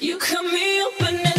You cut me open